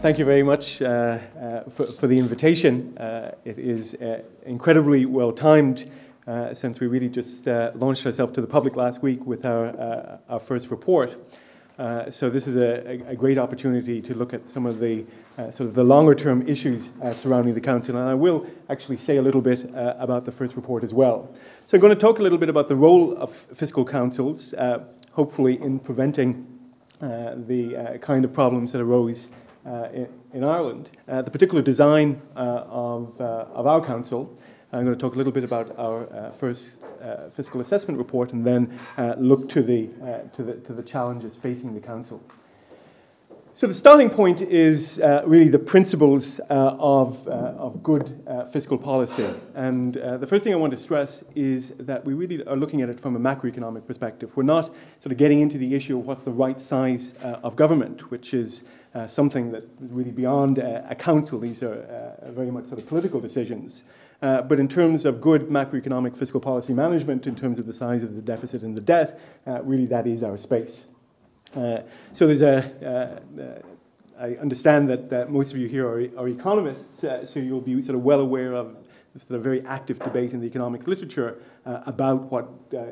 thank you very much uh, uh, for, for, the invitation. Uh, it is uh, incredibly well timed uh, since we really just uh, launched ourselves to the public last week with our, our first report. so this is a, a, great opportunity to look at some of the sort of the longer term issues surrounding the council, and I will actually say a little bit about the first report as well. So I'm going to talk a little bit about the role of fiscal councils, hopefully in preventing the kind of problems that arose uh, in, in, Ireland. Uh, the particular design uh, of, of our council, I'm going to talk a little bit about our first fiscal assessment report and then look to the, to, the, to the challenges facing the council. So the starting point is uh, really the principles uh, of, uh, of good uh, fiscal policy. And uh, the first thing I want to stress is that we really are looking at it from a macroeconomic perspective. We're not sort of getting into the issue of what's the right size uh, of government, which is something that really beyond a council. These are very much sort of political decisions. but in terms of good macroeconomic fiscal policy management, in terms of the size of the deficit and the debt, really that is our space. Uh, so there's a, uh, uh, I understand that, most of you here are, are economists, uh, so you'll be sort of well aware of the very active debate in the economics literature uh, about what uh,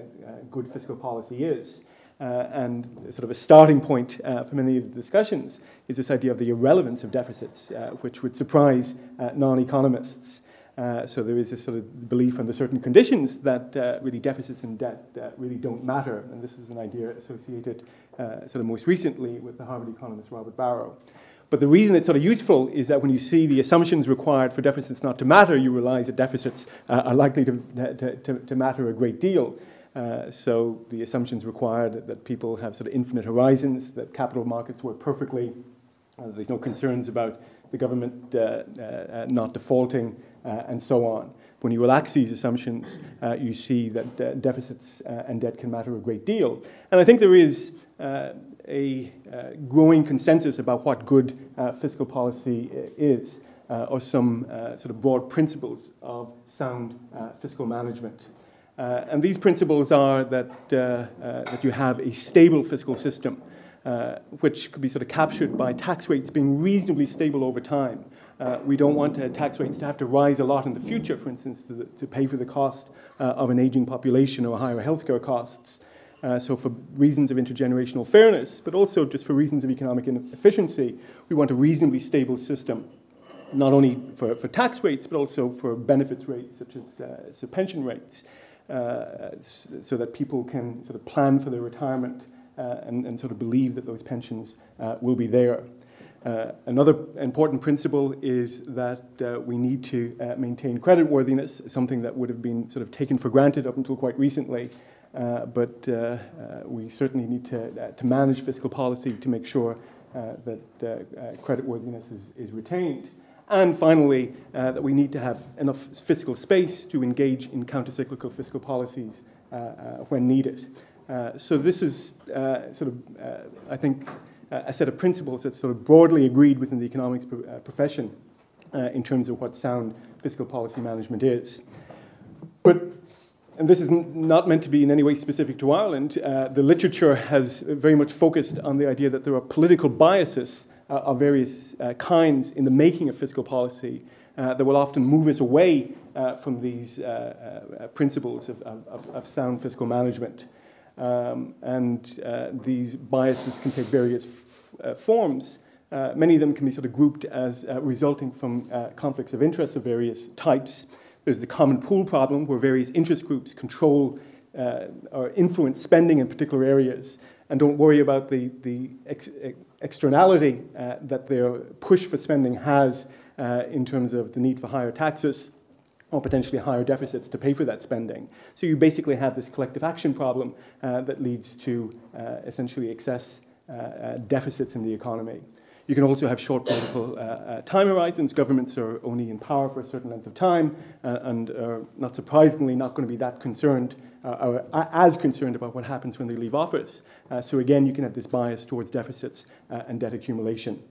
good fiscal policy is. And sort of a starting point for many of the discussions is this idea of the irrelevance of deficits, which would surprise non-economists. Uh, so there is this sort of belief under certain conditions that uh, really deficits and debt uh, really don't matter. And this is an idea associated uh, sort of most recently with the Harvard economist Robert Barro. But the reason it's sort of useful is that when you see the assumptions required for deficits not to matter, you realize that deficits uh, are likely to, to, to, to, matter a great deal. So the assumptions required that people have sort of infinite horizons, that capital markets work perfectly, there's no concerns about the government not defaulting, uh, and so on. When you relax these assumptions, uh, you see that uh, deficits and debt can matter a great deal. And I think there is a growing consensus about what good fiscal policy is. Uh, or some uh, sort of broad principles of sound uh, fiscal management. And these principles are that, that you have a stable fiscal system, which could be sort of captured by tax rates being reasonably stable over time. Uh, we don't want uh, tax rates to have to rise a lot in the future, for instance, to, the, to pay for the cost uh, of an aging population or higher healthcare costs. Uh, so, for reasons of intergenerational fairness, but also just for reasons of economic efficiency, we want a reasonably stable system, not only for, for tax rates, but also for benefits rates, such as uh, pension rates, uh, so that people can sort of plan for their retirement and, and, sort of believe that those pensions will be there. Uh, another important principle is that uh, we need to uh, maintain creditworthiness, something that would have been sort of taken for granted up until quite recently. Uh, but uh, uh, we certainly need to, to manage fiscal policy to make sure that creditworthiness is, is retained. And finally, that we need to have enough fiscal space to engage in countercyclical fiscal policies when needed. so this is sort of, I think, a set of principles that's sort of broadly agreed within the economics uh, profession uh, in terms of what sound fiscal policy management is. But and this is not meant to be in any way specific to Ireland. Uh, the literature has very much focused on the idea that there are political biases uh, of various uh, kinds in the making of fiscal policy uh, that will often move us away from these principles of, of, of, sound fiscal management. Um, and uh, these biases can take various uh, forms. Uh, many of them can be sort of grouped as uh, resulting from uh, conflicts of interest of various types. There's the common pool problem, where various interest groups control uh, or influence spending in particular areas and don't worry about the, the ex externality that their push for spending has in terms of the need for higher taxes or potentially higher deficits to pay for that spending. So you basically have this collective action problem uh, that leads to uh, essentially excess uh, uh deficits in the economy. You can also have short political uh, uh, time horizons. Governments are only in power for a certain length of time and are not surprisingly not going to be that concerned or as concerned about what happens when they leave office. so again, you can have this bias towards deficits and debt accumulation.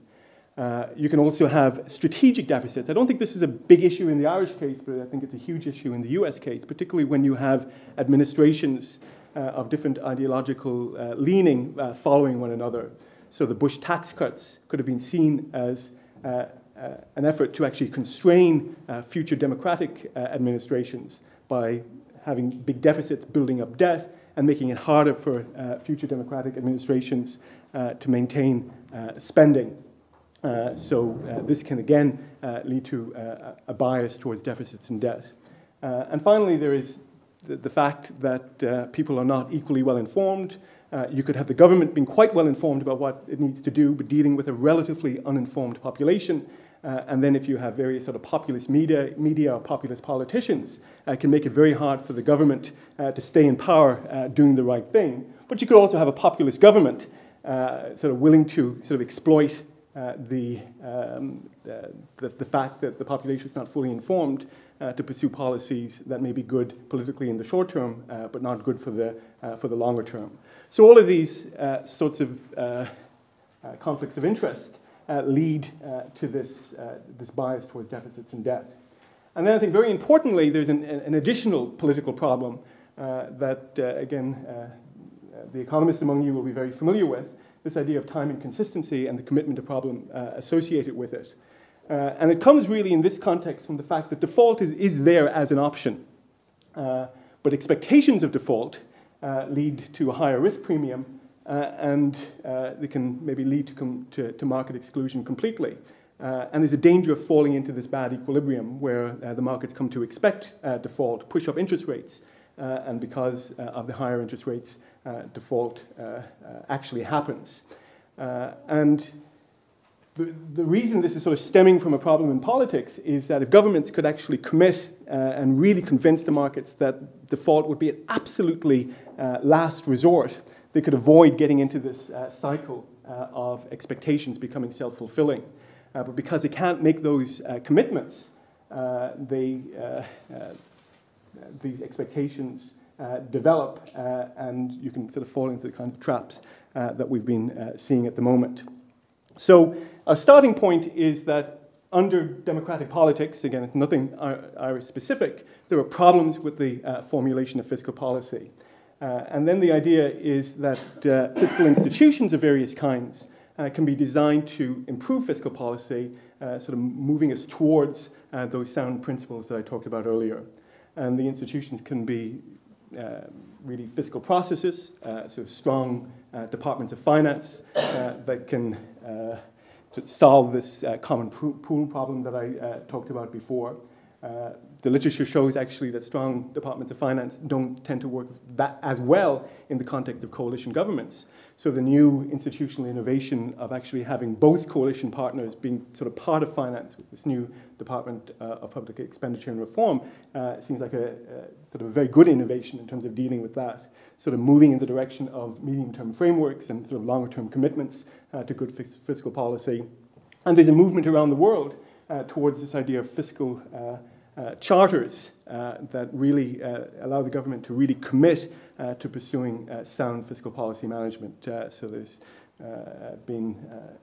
Uh, you can also have strategic deficits. I don't think this is a big issue in the Irish case, but I think it's a huge issue in the US case, particularly when you have administrations uh, of different ideological uh, leaning uh, following one another. So the Bush tax cuts could have been seen as an effort to actually constrain future democratic administrations by having big deficits, building up debt, and making it harder for uh, future democratic administrations uh, to maintain uh, spending. so this can again lead to a bias towards deficits and debt. and finally, there is the, the fact that people are not equally well informed. Uh, you could have the government being quite well informed about what it needs to do, but dealing with a relatively uninformed population. Uh, and then if you have various sort of populist media, media or populist politicians, uh, can make it very hard for the government uh, to stay in power uh, doing the right thing. But you could also have a populist government uh, sort of willing to sort of exploit uh, the, um, the, the, fact that the population is not fully informed to pursue policies that may be good politically in the short term, but not good for the, for the longer term. So all of these sorts of conflicts of interest lead uh, to this, uh, this bias towards deficits and debt. And then I think very importantly, there's an, an additional political problem uh, that, uh, again, the economists among you will be very familiar with, this idea of time inconsistency and the commitment to problem associated with it. and it comes really in this context from the fact that default is, is there as an option. but expectations of default lead to a higher risk premium uh, and uh, they can maybe lead to, to, to market exclusion completely. Uh, and there's a danger of falling into this bad equilibrium where uh, the markets come to expect uh, default, push up interest rates, uh, and because of the higher interest rates, default actually happens. and the, the reason this is sort of stemming from a problem in politics is that if governments could actually commit and really convince the markets that default would be an absolutely last resort, they could avoid getting into this uh, cycle uh, of expectations becoming self fulfilling. Uh, but because they can't make those uh, commitments, uh, they, uh, these expectations develop, and you can sort of fall into the kind of traps that we've been seeing at the moment. So, a starting point is that under democratic politics, again, it's nothing Irish specific, there are problems with the formulation of fiscal policy. Uh, and then the idea is that uh, fiscal institutions of various kinds uh, can be designed to improve fiscal policy, uh, sort of moving us towards uh, those sound principles that I talked about earlier. And the institutions can be uh, really fiscal processes, so strong departments of finance that can solve this common pool problem that I talked about before. The literature shows actually that strong departments of finance don't tend to work that as well in the context of coalition governments. So the new institutional innovation of actually having both coalition partners being sort of part of finance with this new Department uh, of Public Expenditure and Reform uh, seems like a, a, sort of a very good innovation in terms of dealing with that, sort of moving in the direction of medium-term frameworks and sort of longer-term commitments uh, to good fiscal policy. And there's a movement around the world uh, towards this idea of fiscal uh, charters uh, that really uh, allow the government to really commit uh, to pursuing uh, sound fiscal policy management. Uh, so there's been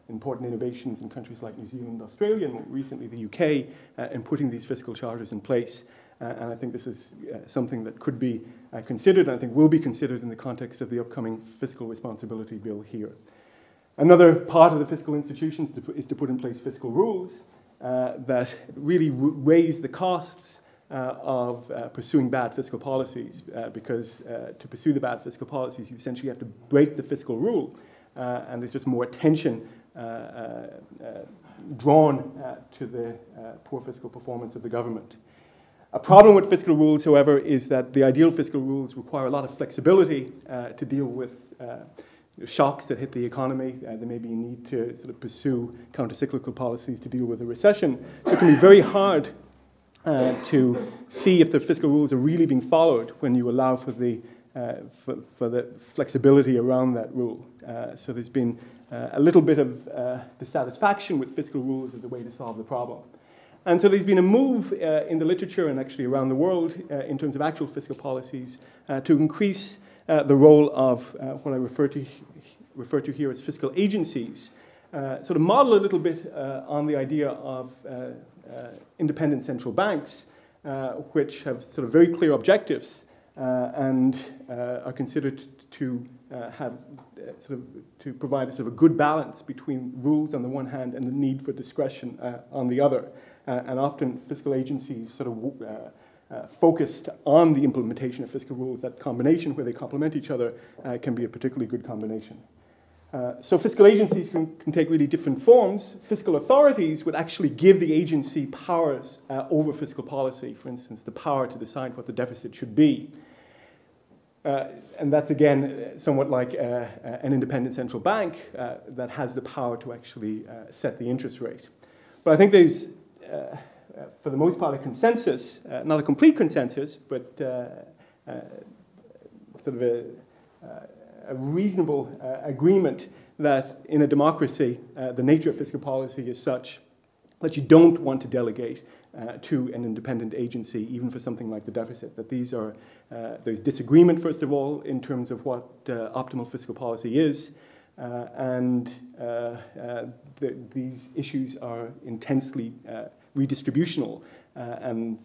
important innovations in countries like New Zealand, Australia, and recently the UK in putting these fiscal charters in place. and I think this is something that could be considered, and I think will be considered in the context of the upcoming fiscal responsibility bill here. Another part of the fiscal institutions is to put in place fiscal rules. Uh, that really raise the costs uh, of uh, pursuing bad fiscal policies, uh, because uh, to pursue the bad fiscal policies, you essentially have to break the fiscal rule, and there's just more attention drawn to the poor fiscal performance of the government. A problem with fiscal rules, however, is that the ideal fiscal rules require a lot of flexibility to deal with shocks that hit the economy. Uh, there may be a need to sort of pursue countercyclical policies to deal with a recession. So it can be very hard uh, to see if the fiscal rules are really being followed when you allow for the, uh, for, for, the flexibility around that rule. Uh, so there's been uh, a little bit of uh, dissatisfaction with fiscal rules as a way to solve the problem. And so there's been a move in the literature and actually around the world in terms of actual fiscal policies to increase uh, the role of uh, what I refer to, refer to here as fiscal agencies, uh, sort of model a little bit uh, on the idea of uh, independent central banks, which have sort of very clear objectives and are considered to have sort of to provide a sort of a good balance between rules on the one hand and the need for discretion on the other. And often fiscal agencies sort of uh, uh, focused on the implementation of fiscal rules. That combination where they complement each other can be a particularly good combination. Uh, so fiscal agencies can, can, take really different forms. Fiscal authorities would actually give the agency powers uh, over fiscal policy, for instance, the power to decide what the deficit should be. Uh, and that's again somewhat like uh, uh, an independent central bank that has the power to actually set the interest rate. But I think there's, for the most part, a consensus, not a complete consensus, but sort of a a reasonable uh, agreement that in a democracy, uh, the nature of fiscal policy is such that you don't want to delegate uh, to an independent agency, even for something like the deficit. That these are, uh, there's disagreement, first of all, in terms of what uh, optimal fiscal policy is, uh, and the, these issues are intensely redistributional. and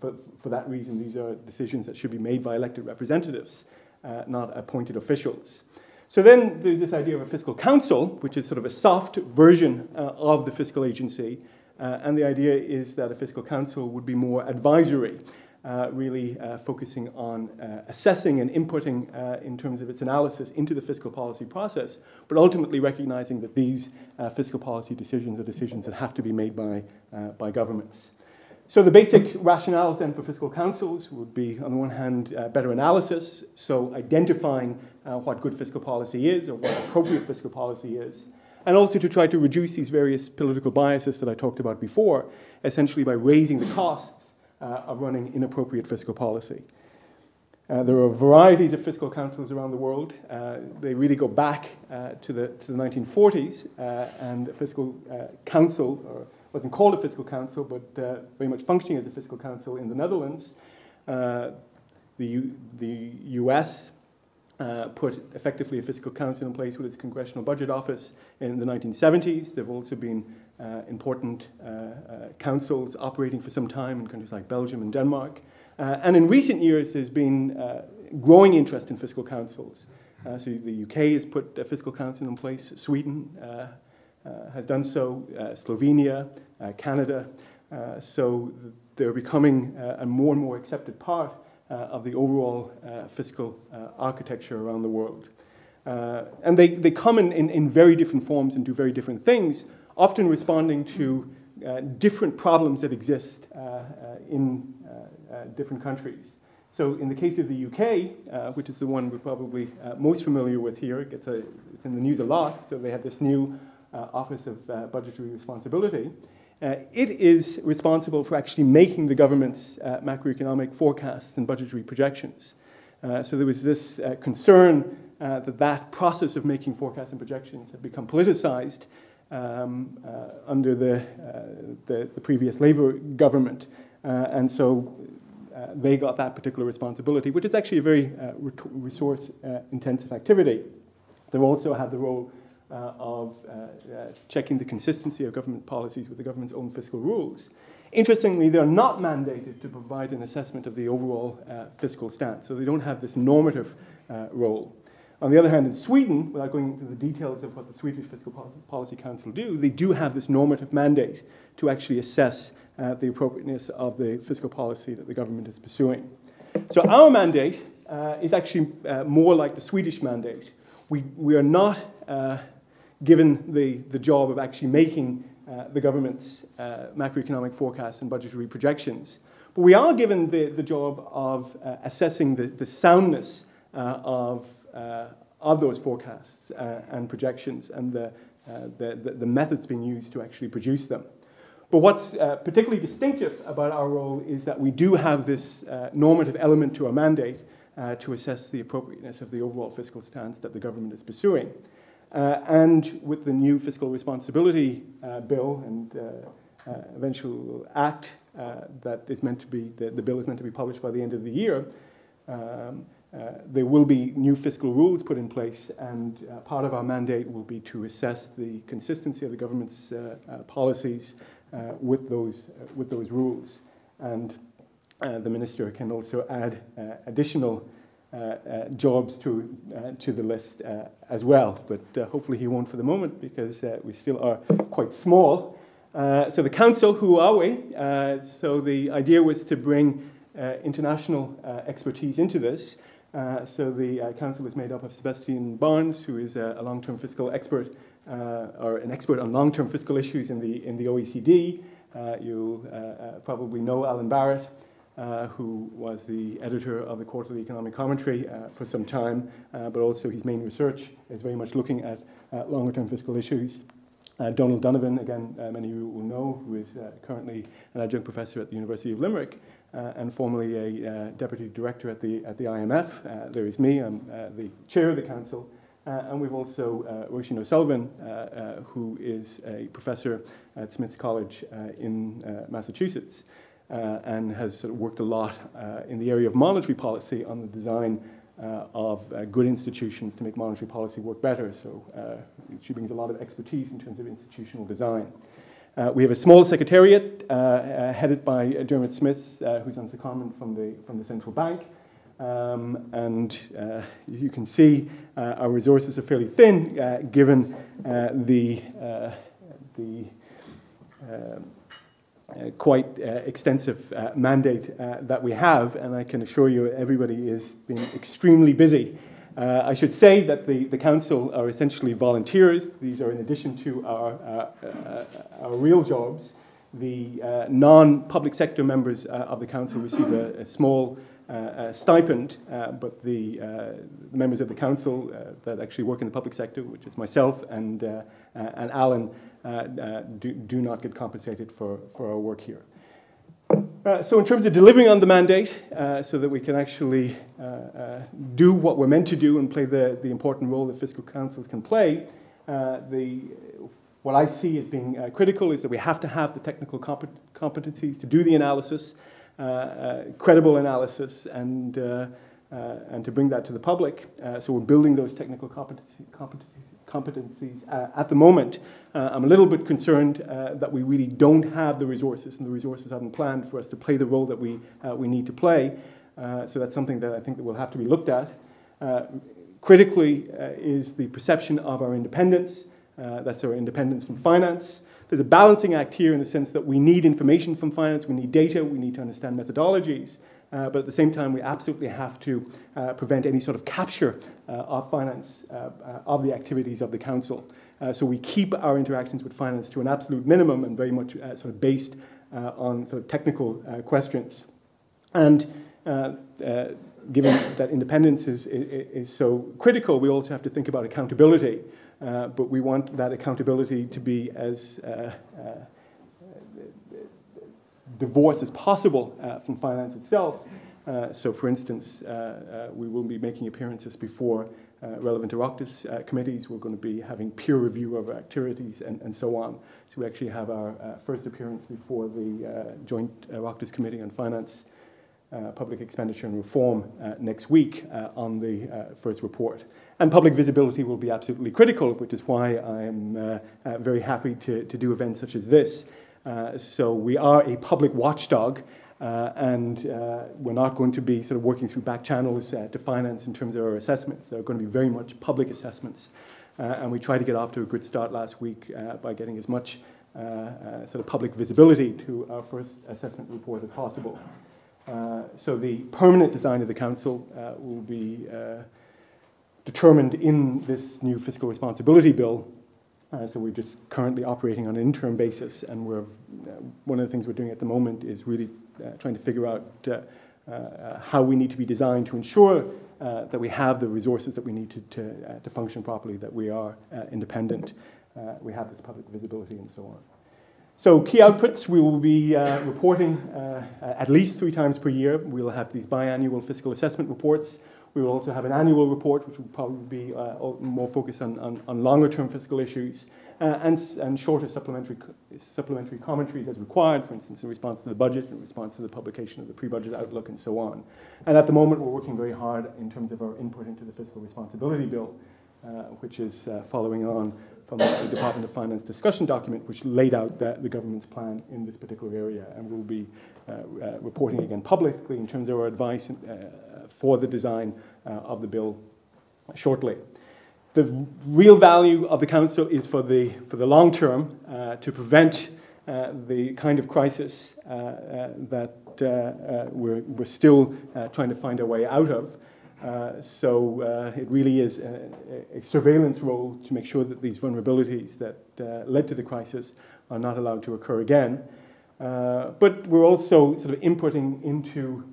for, for that reason, these are decisions that should be made by elected representatives uh, not appointed officials. So then there's this idea of a fiscal council, which is sort of a soft version uh, of the fiscal agency. Uh, and the idea is that a fiscal council would be more advisory, uh, really uh, focusing on uh, assessing and inputting in terms of its analysis into the fiscal policy process, but ultimately recognizing that these fiscal policy decisions are decisions that have to be made by, by governments. So the basic rationales then for fiscal councils would be, on the one hand, uh, better analysis, so identifying uh, what good fiscal policy is or what appropriate fiscal policy is, and also to try to reduce these various political biases that I talked about before, essentially by raising the costs uh, of running inappropriate fiscal policy. Uh, there are varieties of fiscal councils around the world. Uh, they really go back uh, to, the, to the 1940s, and a fiscal council, or wasn't called a fiscal council, but uh, very much functioning as a fiscal council in the Netherlands. Uh, the, U- the US uh, put effectively a fiscal council in place with its Congressional Budget Office in the 1970s. There have also been uh, Uh, important uh, uh, councils operating for some time in countries like Belgium and Denmark. Uh, and in recent years, there's been uh, growing interest in fiscal councils. so the UK has put a fiscal council in place, Sweden uh, has done so, uh, Slovenia, uh, Canada. so they're becoming a more and more accepted part of the overall fiscal architecture around the world. and they, they come in, in, in, very different forms and do very different things, often responding to different problems that exist in different countries. So in the case of the UK, uh, which is the one we're probably uh, most familiar with here, it a, it's in the news a lot. So they have this new uh, Office of uh, Budgetary Responsibility, uh, it is responsible for actually making the government's macroeconomic forecasts and budgetary projections. so there was this concern that that process of making forecasts and projections had become politicized um, under the, the, the, previous Labour government. and so uh, they got that particular responsibility, which is actually a very uh, resource uh, intensive activity. They also had the role uh, of uh, uh, checking the consistency of government policies with the government's own fiscal rules. Interestingly, they're not mandated to provide an assessment of the overall fiscal stance, so they don't have this normative role. On the other hand, in Sweden, without going into the details of what the Swedish Fiscal Policy Council do, they do have this normative mandate to actually assess uh, the appropriateness of the fiscal policy that the government is pursuing. So our mandate uh, is actually uh, more like the Swedish mandate. We, we are not given the, the job of actually making uh, the government's uh, macroeconomic forecasts and budgetary projections. But we are given the, the job of uh, assessing the, the soundness uh, of, uh, of those forecasts uh, and projections and the, the, the, the, methods being used to actually produce them. But what's particularly distinctive about our role is that we do have this normative element to our mandate to assess the appropriateness of the overall fiscal stance that the government is pursuing. Uh, and with the new fiscal responsibility uh, bill and uh, uh eventual act uh, that is meant to be, the, the, bill is meant to be published by the end of the year, um, uh, Uh, there will be new fiscal rules put in place, and uh, part of our mandate will be to assess the consistency of the government's uh, policies with, those, with those rules. And the minister can also add additional uh, uh, jobs to, uh, to the list as well. But hopefully he won't for the moment because we still are quite small. so the council, who are we? so the idea was to bring international expertise into this. Uh, so the uh, council is made up of Sebastian Barnes, who is a, a long-term fiscal expert, uh, or an expert on long-term fiscal issues in the, in the OECD. you'll probably know Alan Barrett, uh, who was the editor of the Quarterly Economic Commentary uh, for some time, uh, but also his main research is very much looking at uh, longer term fiscal issues. Uh, Donald Donovan, again, many of you will know, who is currently an adjunct professor at the University of Limerick and formerly a deputy director at the, at the IMF. there is me, I'm the chair of the council. Uh, and we've also uh, Roisin O'Sullivan, uh, uh, who is a professor at Smith's College in Massachusetts uh, and has sort of worked a lot uh, in the area of monetary policy on the design uh, of uh, good institutions to make monetary policy work better. So uh, she brings a lot of expertise in terms of institutional design. Uh, we have a small secretariat headed by Dermot Smith, who's on secondment from the, from the central bank. Um, and you can see our resources are fairly thin given the, the uh, quite uh, extensive uh, mandate uh, that we have, and I can assure you everybody is being extremely busy. Uh, I should say that the, the council are essentially volunteers. These are in addition to our, uh, our real jobs. The non-public sector members of the council receive a, a small stipend, but the members of the council that actually work in the public sector, which is myself and, and Alan, uh, uh, do, do not get compensated for, for our work here. Uh, so in terms of delivering on the mandate, uh, so that we can actually uh, uh, do what we're meant to do and play the, the important role that fiscal councils can play, the, what I see as being critical is that we have to have the technical compet competencies to do the analysis, credible analysis, and, and to bring that to the public. so we're building those technical competency, competencies competencies uh, at the moment. Uh, I'm a little bit concerned uh, that we really don't have the resources, and the resources haven't planned for us to play the role that we, uh, we need to play. Uh, so that's something that I think that will have to be looked at. Uh, critically is the perception of our independence. that's our independence from finance. There's a balancing act here in the sense that we need information from finance, we need data, we need to understand methodologies. Uh, but at the same time, we absolutely have to uh, prevent any sort of capture uh, of finance uh, uh, of the activities of the council. Uh, so we keep our interactions with finance to an absolute minimum and very much sort of based on sort of technical questions. And given that independence is, is, is, so critical, we also have to think about accountability. but we want that accountability to be as divorced as possible uh, from finance itself. Uh, so, for instance, uh, uh we will be making appearances before uh, relevant uh, committees. We're going to be having peer review of our activities and, and so on. So, we actually have our first appearance before the Joint Oireachtas Committee on Finance, Public Expenditure and Reform next week on the first report. And public visibility will be absolutely critical, which is why I'm very happy to, to do events such as this. Uh, so we are a public watchdog, uh, and uh, we're not going to be sort of working through back channels uh, to finance in terms of our assessments. They're going to be very much public assessments. Uh, and we tried to get off to a good start last week by getting as much sort of public visibility to our first assessment report as possible. So the permanent design of the council will be determined in this new fiscal responsibility bill uh, so we're just currently operating on an interim basis, and we're uh, one of the things we're doing at the moment is really uh, trying to figure out uh, uh, how we need to be designed to ensure uh, that we have the resources that we need to, to, to function properly, that we are independent, we have this public visibility, and so on. So key outputs, we will be reporting at least three times per year. We'll have these biannual fiscal assessment reports we will also have an annual report, which will probably be uh, more focused on, on, on longer term fiscal issues uh, and, and shorter supplementary, supplementary commentaries as required, for instance, in response to the budget, in response to the publication of the pre budget outlook, and so on. And at the moment, we're working very hard in terms of our input into the fiscal responsibility bill. Which is following on from the Department of Finance discussion document, which laid out the, government's plan in this particular area. And we'll be reporting again publicly in terms of our advice for the design of the bill shortly the real value of the council is for the, for the long term uh, to prevent uh, the kind of crisis uh, uh that uh, uh, we're, we're still trying to find our way out of. Uh, so uh, it really is a, a, surveillance role to make sure that these vulnerabilities that uh, led to the crisis are not allowed to occur again. but we're also sort of inputting into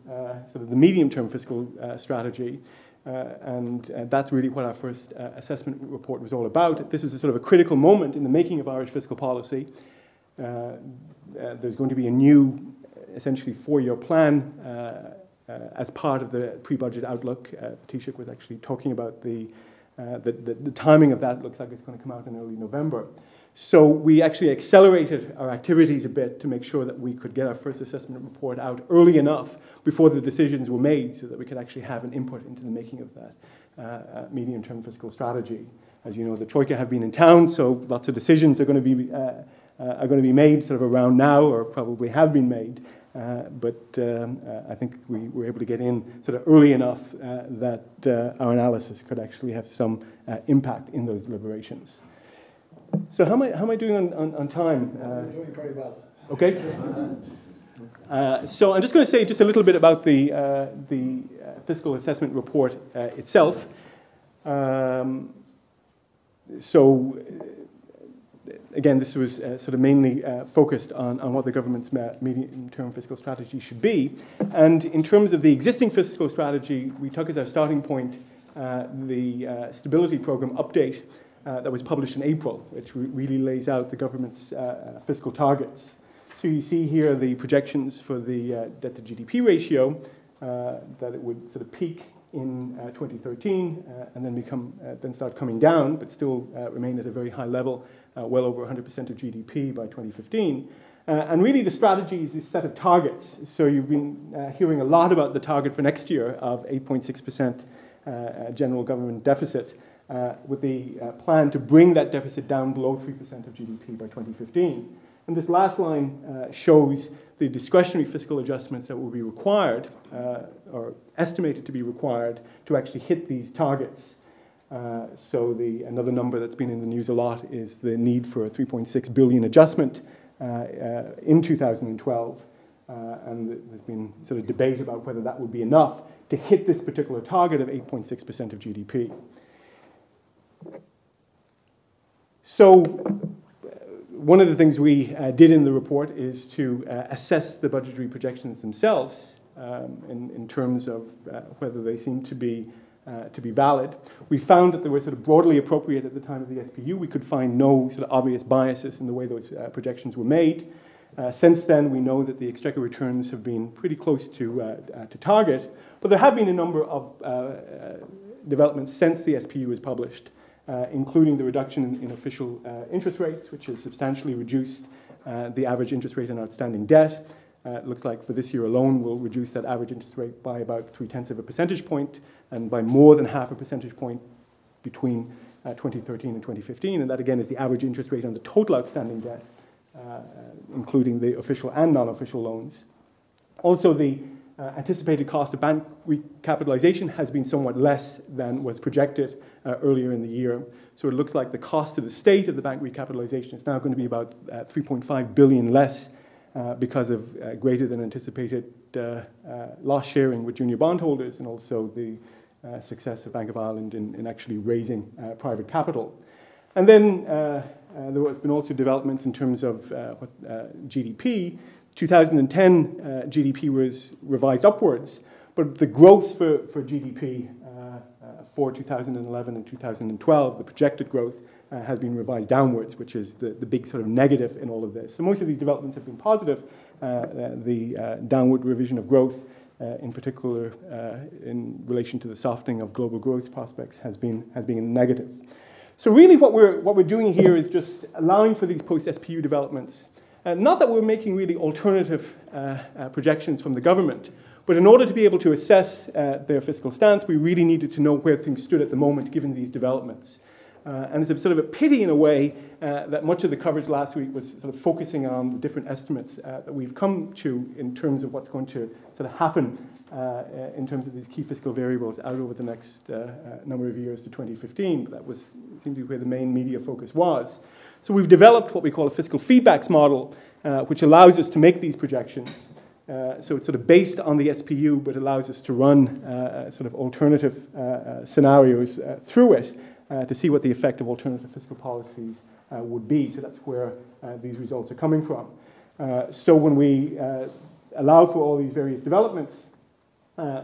sort of the medium-term fiscal strategy uh, and uh, that's really what our first uh, assessment report was all about. This is a sort of a critical moment in the making of Irish fiscal policy. there's going to be a new, essentially, four-year plan as part of the pre-budget outlook. Uh, Taoiseach was actually talking about the, the, the, the timing of that. Looks like it's going to come out in early November. So we actually accelerated our activities a bit to make sure that we could get our first assessment report out early enough before the decisions were made so that we could actually have an input into the making of that uh, uh, medium-term fiscal strategy. As you know, the Troika have been in town, so lots of decisions are going to be, uh, uh, are going to be made sort of around now or probably have been made. Uh, but um, uh, I think we were able to get in sort of early enough that our analysis could actually have some impact in those deliberations. So how am I, how am I doing on, on, on time? Uh, You're doing very well. Okay. Uh, so I'm just going to say just a little bit about the, uh, the uh, fiscal assessment report uh, itself. Um, so uh, again, this was sort of mainly focused on, on what the government's medium-term fiscal strategy should be. And in terms of the existing fiscal strategy, we took as our starting point the stability program update uh, that was published in April, which re- really lays out the government's uh, uh, fiscal targets. So you see here the projections for the uh, debt to GDP ratio, uh, that it would sort of peak in 2013 and then become then start coming down, but still remain at a very high level, well over 100% of GDP by 2015. Uh, and really, the strategy is this set of targets. So, you've been uh, hearing a lot about the target for next year of 8.6% uh, general government deficit uh, with the uh, plan to bring that deficit down below 3% of GDP by 2015. And this last line uh, shows the discretionary fiscal adjustments that will be required uh, or estimated to be required to actually hit these targets. Uh, so the, another number that's been in the news a lot is the need for a 3.6 billion adjustment uh, in 2012. and there's been sort of debate about whether that would be enough to hit this particular target of 8.6% of GDP. So, uh, one of the things we uh, did in the report is to uh, assess the budgetary projections themselves um, in, in, terms of uh, whether they seem to be, uh, to be valid. We found that they were sort of broadly appropriate at the time of the SPU. We could find no sort of obvious biases in the way those uh, projections were made. since then, we know that the exchequer returns have been pretty close to, to target, but there have been a number of developments since the SPU was published including the reduction in, in official uh, interest rates, which has substantially reduced uh, the average interest rate on outstanding debt. Uh, it looks like for this year alone, we'll reduce that average interest rate by about three tenths of a percentage point and by more than half a percentage point between uh, 2013 and 2015. And that again is the average interest rate on the total outstanding debt, uh, including the official and non official loans. Also, the uh, anticipated cost of bank recapitalization has been somewhat less than was projected uh, earlier in the year. So it looks like the cost to the state of the bank recapitalization is now going to be about uh, 3.5 billion less uh, because of uh, greater than anticipated uh, loss sharing with junior bondholders and also the success of Bank of Ireland in, in actually raising private capital. And then there has been also developments in terms of what, GDP. 2010 uh, GDP was revised upwards, but the growth for, for GDP uh, uh, for 2011 and 2012, the projected growth, uh, has been revised downwards, which is the, the big sort of negative in all of this. So most of these developments have been positive. Uh, uh, the downward revision of growth, in particular in relation to the softening of global growth prospects, has been, has been negative. So really what we're, what we're doing here is just allowing for these post-SPU developments uh, not that we're making really alternative uh, uh, projections from the government. But in order to be able to assess uh, their fiscal stance, we really needed to know where things stood at the moment given these developments. Uh, and it's a sort of a pity in a way that much of the coverage last week was sort of focusing on the different estimates that we've come to in terms of what's going to sort of happen uh, in terms of these key fiscal variables out over the next uh, uh, number of years to 2015. But that was seemed to be where the main media focus was. So we've developed what we call a fiscal feedbacks model, which allows us to make these projections. Uh, so it's sort of based on the SPU, but allows us to run uh, sort of alternative uh, scenarios through it uh, to see what the effect of alternative fiscal policies uh, would be. So that's where uh, these results are coming from. Uh, so when we uh, allow for all these various developments,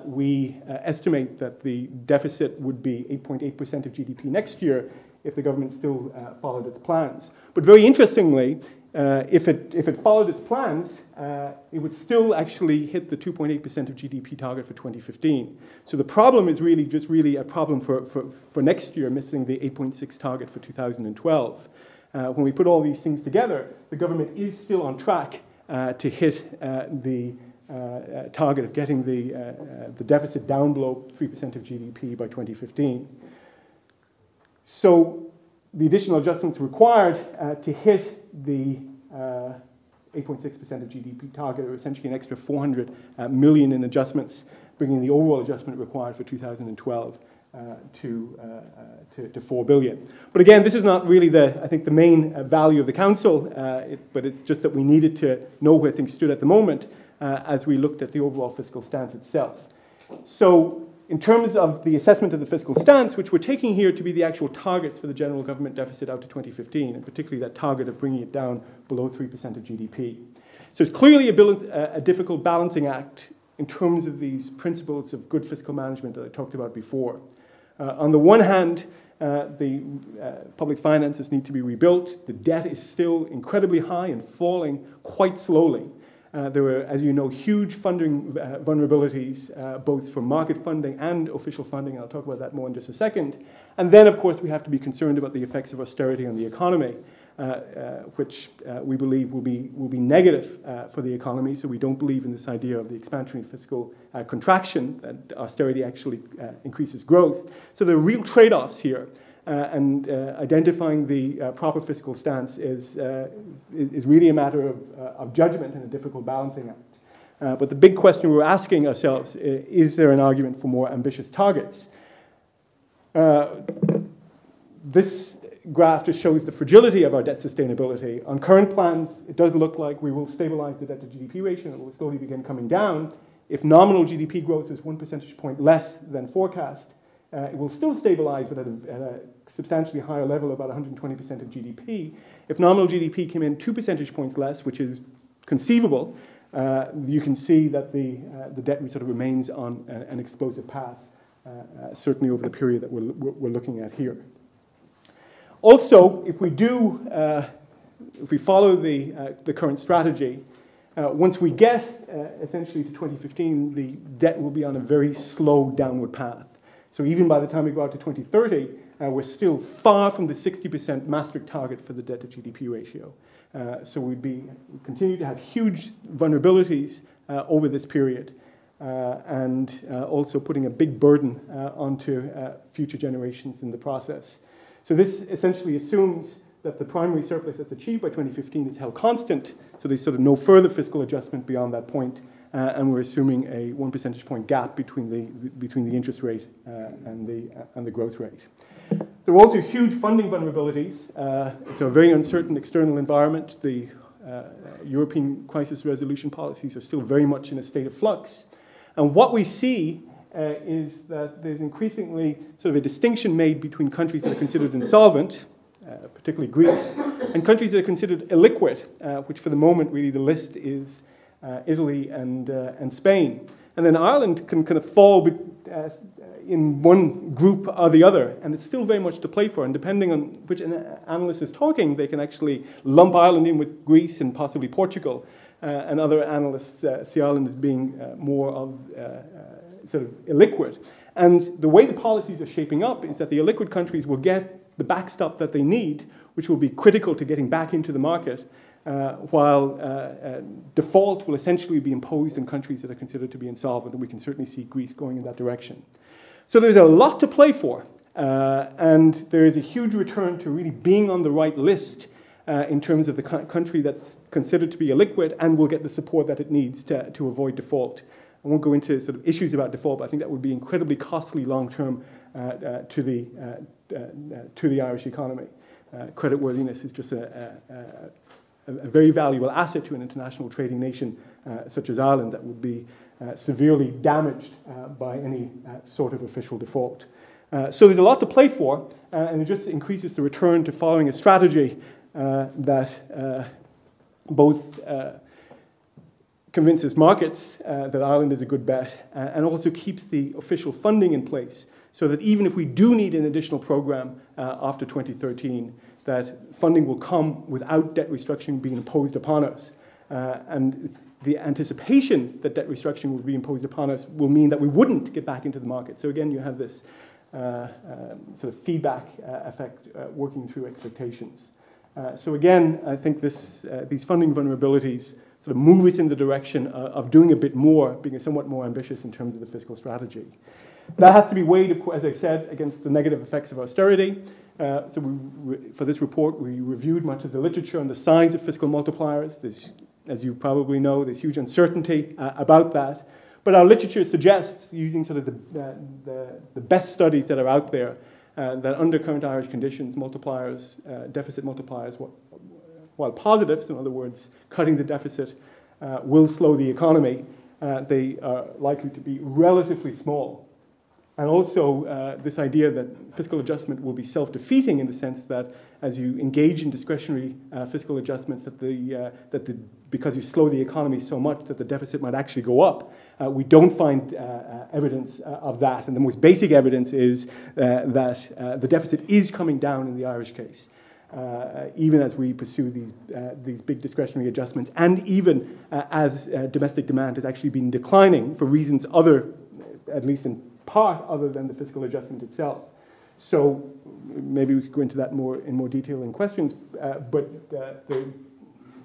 we estimate that the deficit would be 8.8% of GDP next year if the government still followed its plans. But very interestingly, uh, if, it, if it followed its plans, uh, it would still actually hit the 2.8% of GDP target for 2015. So the problem is really just really a problem for, for, for next year, missing the 8.6 target for 2012. Uh, when we put all these things together, the government is still on track uh, to hit uh, the uh, target of getting the, the deficit down below 3% of GDP by 2015. So the additional adjustments required to hit the 8.6% uh, of GDP target, are essentially an extra 400 uh, million in adjustments, bringing the overall adjustment required for 2012 uh, to, uh, uh, to, to, 4 billion. But again, this is not really the, I think, the main uh, value of the council, it, but it's just that we needed to know where things stood at the moment as we looked at the overall fiscal stance itself. So in terms of the assessment of the fiscal stance, which we're taking here to be the actual targets for the general government deficit out to 2015, and particularly that target of bringing it down below 3% of GDP. So it's clearly a, a, difficult balancing act in terms of these principles of good fiscal management that I talked about before. Uh, on the one hand, uh, the uh, public finances need to be rebuilt. The debt is still incredibly high and falling quite slowly. Uh, there were, as you know, huge funding uh, vulnerabilities, uh, both for market funding and official funding. I'll talk about that more in just a second. And then, of course, we have to be concerned about the effects of austerity on the economy, uh, uh, which we believe will be, will be negative for the economy. So we don't believe in this idea of the expansionary fiscal contraction, that austerity actually increases growth. So there are real trade offs here. Uh, and uh, identifying the uh, proper fiscal stance is, is, is, really a matter of, of judgment and a difficult balancing act. but the big question we're asking ourselves is, is there an argument for more ambitious targets? this graph just shows the fragility of our debt sustainability. On current plans, it does look like we will stabilize the debt to GDP ratio and it will slowly begin coming down. If nominal GDP growth is one percentage point less than forecast, uh, it will still stabilize, but at a, at a, substantially higher level, about 120% of GDP. If nominal GDP came in two percentage points less, which is conceivable, uh, you can see that the, uh, the debt sort of remains on a, an explosive path, uh, uh, certainly over the period that we're, we're looking at here. Also, if we do, uh, if we follow the, the current strategy, once we get essentially to 2015, the debt will be on a very slow downward path. So even by the time we go out to 2030, uh, we're still far from the 60% Maastricht target for the debt to GDP ratio. Uh, so we'd be we'd continue to have huge vulnerabilities uh, over this period, uh, and uh, also putting a big burden uh, onto future generations in the process. So this essentially assumes that the primary surplus that's achieved by 2015 is held constant, so there's sort of no further fiscal adjustment beyond that point, uh, and we're assuming a one percentage point gap between the, between the interest rate uh, and, the, uh, and the growth rate. There are also huge funding vulnerabilities. Uh, it's a very uncertain external environment. The uh, European crisis resolution policies are still very much in a state of flux. And what we see uh, is that there's increasingly sort of a distinction made between countries that are considered insolvent, particularly Greece, and countries that are considered illiquid, which for the moment really the list is Italy and, uh, and Spain. And then Ireland can kind of fall uh, in one group or the other, and it's still very much to play for. And depending on which analyst is talking, they can actually lump Ireland in with Greece and possibly Portugal. Uh, and other analysts uh, see Ireland as being uh, more of sort of illiquid. And the way the policies are shaping up is that the illiquid countries will get the backstop that they need, which will be critical to getting back into the market. Uh, while uh, uh, default will essentially be imposed on countries that are considered to be insolvent, and we can certainly see Greece going in that direction. So there's a lot to play for, uh, and there is a huge return to really being on the right list uh, in terms of the country that's considered to be illiquid and will get the support that it needs to, to avoid default. I won't go into sort of issues about default, but I think that would be incredibly costly long term uh, to, the, to the Irish economy. creditworthiness is just a, a a, very valuable asset to an international trading nation uh, such as Ireland that would be uh, severely damaged uh, by any uh, sort of official default. Uh, so there's a lot to play for, uh, and it just increases the return to following a strategy that both convinces markets that Ireland is a good bet and also keeps the official funding in place so that even if we do need an additional program after 2013, that funding will come without debt restructuring being imposed upon us. Uh, and the anticipation that debt restructuring will be imposed upon us will mean that we wouldn't get back into the market. So again, you have this uh, uh, sort of feedback uh, effect uh, working through expectations. So again, I think this, these funding vulnerabilities sort of move us in the direction of doing a bit more, being somewhat more ambitious in terms of the fiscal strategy. That has to be weighed, as I said, against the negative effects of austerity. Uh, so we, for this report, we reviewed much of the literature on the size of fiscal multipliers. There's, as you probably know, there's huge uncertainty uh, about that. But our literature suggests, using sort of the, uh, the, the, best studies that are out there, uh, that under current Irish conditions, multipliers, uh, deficit multipliers, while positive, so in other words, cutting the deficit will slow the economy, they are likely to be relatively small and also uh, this idea that fiscal adjustment will be self-defeating in the sense that as you engage in discretionary uh, fiscal adjustments, that the, uh, that the, because you slow the economy so much that the deficit might actually go up. Uh, we don't find uh, uh, evidence of that. And the most basic evidence is that the deficit is coming down in the Irish case. Uh, even as we pursue these, uh, these big discretionary adjustments, and even uh, as domestic demand has actually been declining for reasons other, at least in part other than the fiscal adjustment itself. So maybe we could go into that more in more detail in questions, uh, but uh, the,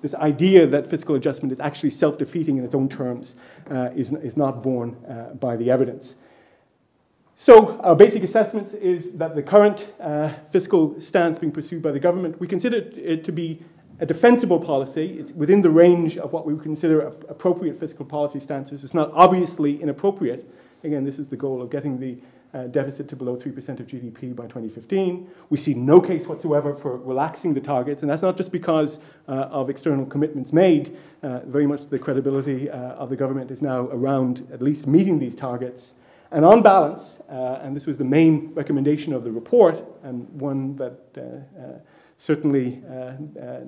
this idea that fiscal adjustment is actually self-defeating in its own terms uh, is, is not borne uh, by the evidence. So our basic assessment is that the current uh, fiscal stance being pursued by the government, we consider it to be a defensible policy. It's within the range of what we would consider appropriate fiscal policy stances. It's not obviously inappropriate, Again, this is the goal of getting the uh, deficit to below 3% of GDP by 2015. We see no case whatsoever for relaxing the targets, and that's not just because uh, of external commitments made. Uh, very much the credibility uh, of the government is now around at least meeting these targets. And on balance, uh, and this was the main recommendation of the report, and one that uh, certainly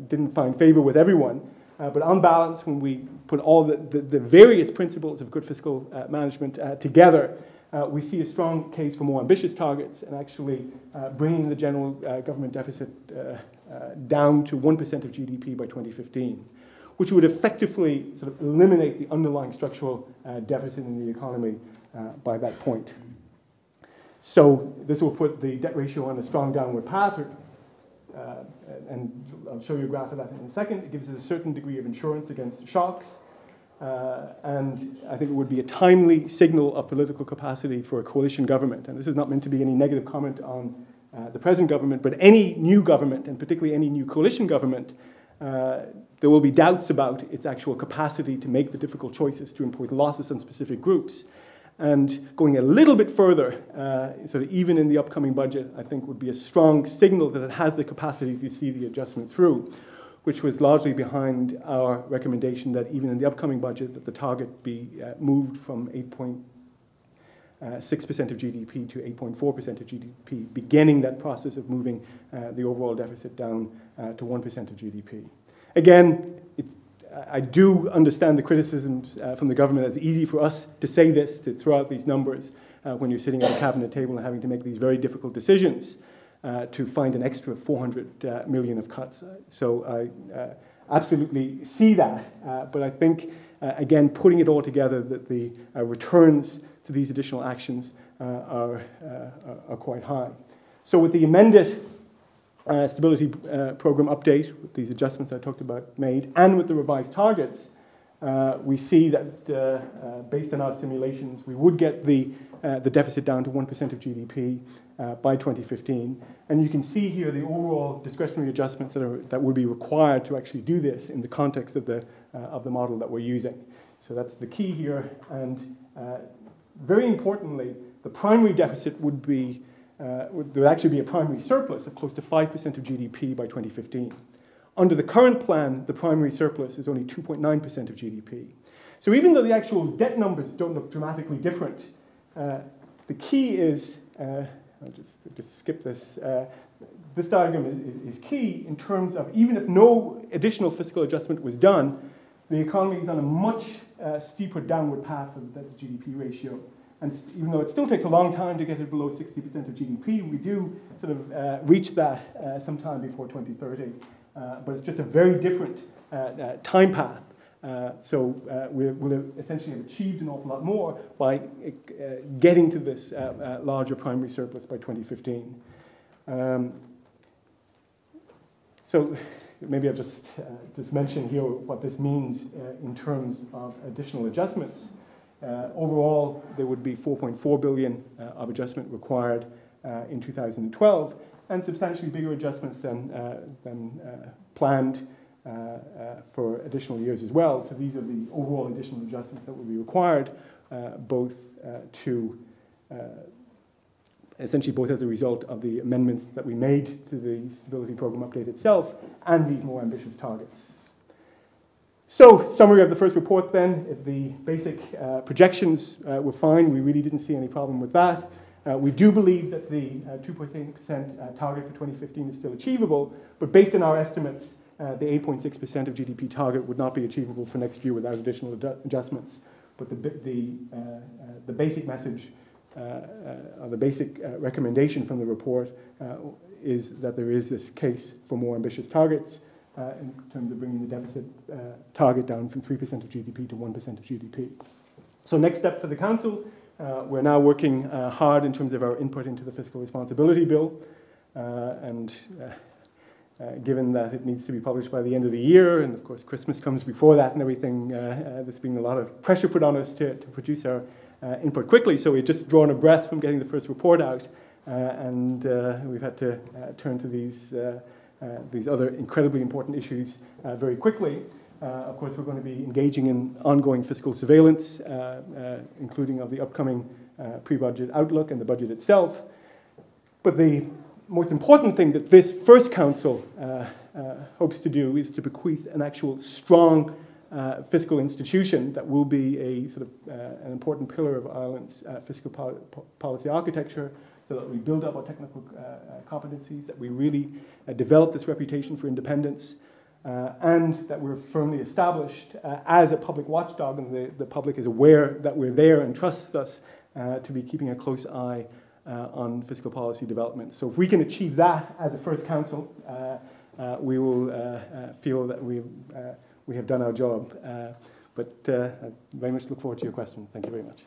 didn't find favor with everyone, uh, but on balance, when we put all the, the, the various principles of good fiscal uh, management uh, together, uh, we see a strong case for more ambitious targets and actually uh, bringing the general government deficit down to 1% of GDP by 2015, which would effectively sort of eliminate the underlying structural deficit in the economy by that point. So this will put the debt ratio on a strong downward path, uh, and I'll show you a graph of that in a second. It gives us a certain degree of insurance against shocks. Uh, and I think it would be a timely signal of political capacity for a coalition government. And this is not meant to be any negative comment on uh, the present government, but any new government, and particularly any new coalition government, uh, there will be doubts about its actual capacity to make the difficult choices to impose losses on specific groups. And going a little bit further, uh, of even in the upcoming budget, I think would be a strong signal that it has the capacity to see the adjustment through, which was largely behind our recommendation that even in the upcoming budget, that the target be uh, moved from 8.6% uh, of GDP to 8.4% of GDP, beginning that process of moving uh, the overall deficit down uh, to 1% of GDP. Again, I do understand the criticisms uh, from the government. It's easy for us to say this, to throw out these numbers uh, when you're sitting at a cabinet table and having to make these very difficult decisions uh, to find an extra 400 uh, million of cuts. So I uh, absolutely see that. But I think, again, putting it all together, that the returns to these additional actions are, are quite high. So with the amended uh, stability uh, program update, with these adjustments I talked about made, and with the revised targets, uh, we see that uh, uh, based on our simulations, we would get the, uh, the deficit down to 1% of GDP by 2015. And you can see here the overall discretionary adjustments that, are, that would be required to actually do this in the context of the, of the model that we're using. So that's the key here. And very importantly, the primary deficit would be uh, there would actually be a primary surplus of close to 5% of GDP by 2015. Under the current plan, the primary surplus is only 2.9% of GDP. So even though the actual debt numbers don't look dramatically different, uh, the key is, uh, I'll just, just skip this, uh, this diagram is, is, key in terms of even if no additional fiscal adjustment was done, the economy is on a much uh, steeper downward path of the GDP ratio. And even though it still takes a long time to get it below 60% of GDP, we do sort of uh, reach that uh, sometime before 2030. Uh, but it's just a very different uh, uh, time path. Uh, so we will essentially have achieved an awful lot more by getting to this larger primary surplus by 2015. Um, so maybe I'll just, just mention here what this means in terms of additional adjustments. Uh, overall, there would be 4.4 billion uh, of adjustment required uh, in 2012, and substantially bigger adjustments than, uh, than uh, planned uh, for additional years as well. So these are the overall additional adjustments that will be required, both to essentially both as a result of the amendments that we made to the stability program update itself and these more ambitious targets. So, summary of the first report then, the basic uh, projections uh, were fine. We really didn't see any problem with that. Uh, we do believe that the 2.8% uh, uh, target for 2015 is still achievable, but based on our estimates, uh, the 8.6% of GDP target would not be achievable for next year without additional ad adjustments. But the, the, the basic message, or the basic recommendation from the report is that there is this case for more ambitious targets. Uh, in terms of bringing the deficit uh, target down from 3% of GDP to 1% of GDP. So next step for the Council uh, we're now working uh, hard in terms of our input into the fiscal responsibility bill, uh, and uh, uh, given that it needs to be published by the end of the year, and of course Christmas comes before that and everything, uh, there's been a lot of pressure put on us to, to produce our input quickly, so we've just drawn a breath from getting the first report out, and we've had to turn to these, these other incredibly important issues very quickly. Uh, of course, we're going to be engaging in ongoing fiscal surveillance, uh, uh, including of the upcoming pre-budget outlook and the budget itself. But the most important thing that this first council hopes to do is to bequeath an actual strong uh, fiscal institution that will be a sort of uh, an important pillar of Ireland's uh, fiscal pol policy architecture, so that we build up our technical competencies, that we really develop this reputation for independence, uh, and that we're firmly established uh, as a public watchdog, and the, the public is aware that we're there and trusts us uh, to be keeping a close eye uh, on fiscal policy development. So, if we can achieve that as a first council, uh, uh, we will feel that we, we have done our job. but I very much look forward to your question. Thank you very much.